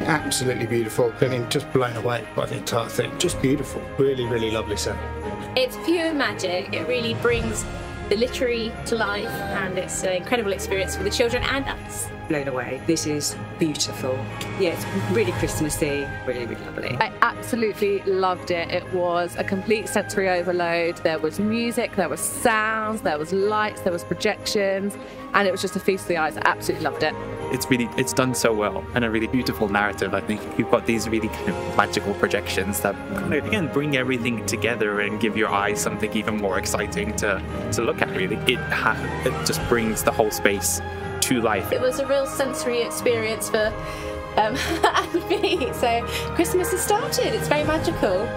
absolutely beautiful. I mean, just blown away by the entire thing. Just beautiful. Really, really lovely set. It's pure magic. It really brings the literary to life, and it's an incredible experience for the children and us. Blown away. This is beautiful. Yeah, it's really Christmassy, really, really lovely. I absolutely loved it. It was a complete sensory overload. There was music, there was sounds, there was lights, there was projections, and it was just a feast of the eyes. I absolutely loved it. It's really it's done so well and a really beautiful narrative. I think you've got these really kind of magical projections that kind of again bring everything together and give your eyes something even more exciting to to look at. Really, it ha- it just brings the whole space to life. It was a real sensory experience for um, and me. So Christmas has started. It's very magical.